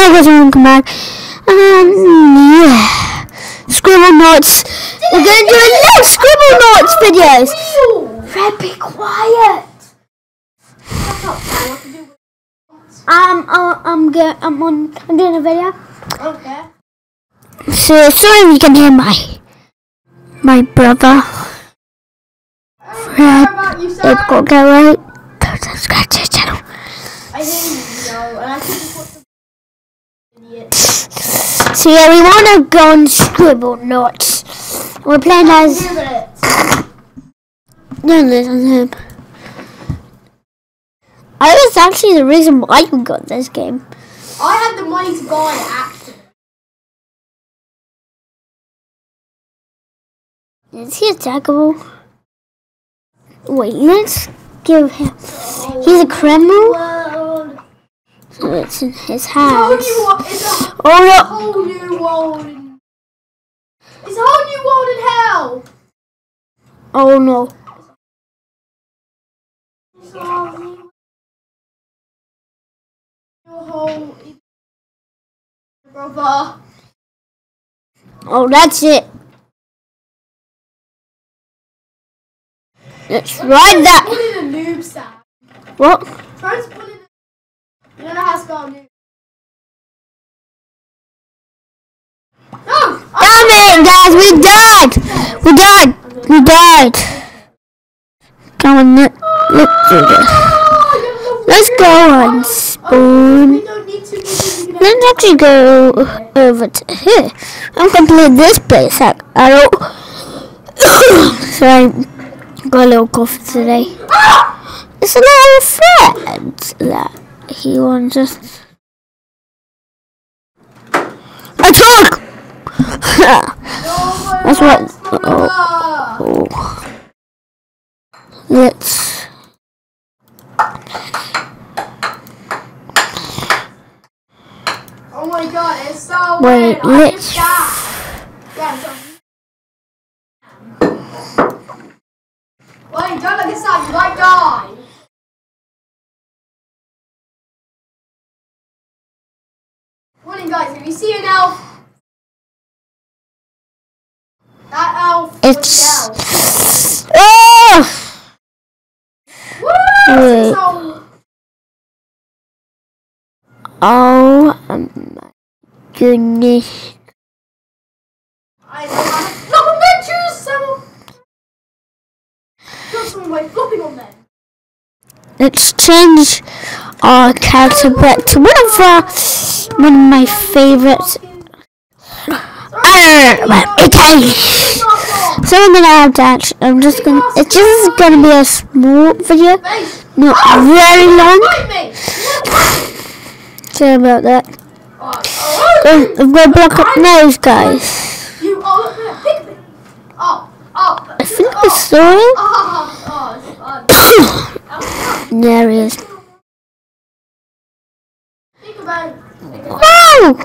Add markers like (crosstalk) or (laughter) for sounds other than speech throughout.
There goes one command. Um, yeah. Scribblenauts. We're gonna do a lot of scribble notes videos. Fred, be quiet. Shut up, Sam. I can do Um, uh, I'm go- I'm on. I'm doing a video. Okay. So sorry if you can hear my my brother. Fred, How about you, gonna go right. Don't subscribe to the channel. I hear you, you know, and I think you put the idiot. So yeah, we want to go on Scribblenauts. We're playing as. Give it. No, listen to him. I was actually the reason why you got this game. I had the money to buy it, actually. Is he attackable? Wait, let's give him. He's a criminal, World. It's in his It's a whole new. It's a Oh no! whole new world. in- It's a whole new world in hell. Oh no! It's a whole new. Your whole. Brother. Oh, that's it. Let's ride that. Put in a noob sound. What? Try to put in. You Damn it, guys! We died. We died. We died. Come on, let, let's do this. Let's go on spoon. Let's actually go over to here. I'm play this place. I, I don't. (coughs) Sorry, got a little cough today. It's a little friend that he wants us. Attack! (laughs) That's what. Oh, oh. Let's. Oh my god, it's so Wait, weird. Let's-. Wait, don't look inside, you die. Guys. If you see an elf, that elf It's. an. Oh! Woo! So, Oh my goodness. I have no adventures. So, just some way flopping on them. Let's change our character back to one of our, one of my favorites. Okay. So I'm gonna have to I'm just gonna, it's just gonna be a small video, not very long. Sorry about that. I'm gonna block up those guys. I think I saw. (coughs) There he is. Think about it. Think about it. No! Think about it. He's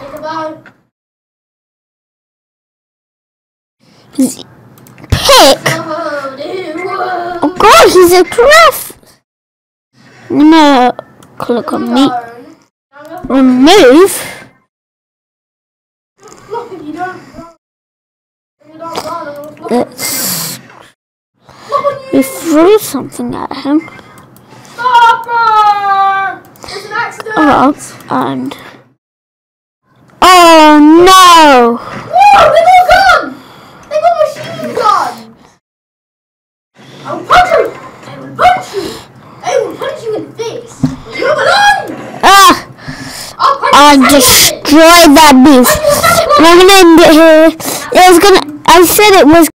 pick. Oh, god, he's a giraffe. I'm gonna click on me. Remove. You don't run. If you don't run, it'll. Let's. We you. threw something at him. Stop. It's an accident. Oh, and. Oh no! They got a gun. They got machine guns. I will punch you. I will punch you. I will punch you in the face. You belong. Ah! I'll punch I you in the face. destroyed that beast. I'm gonna end it here. It was gonna. I said it was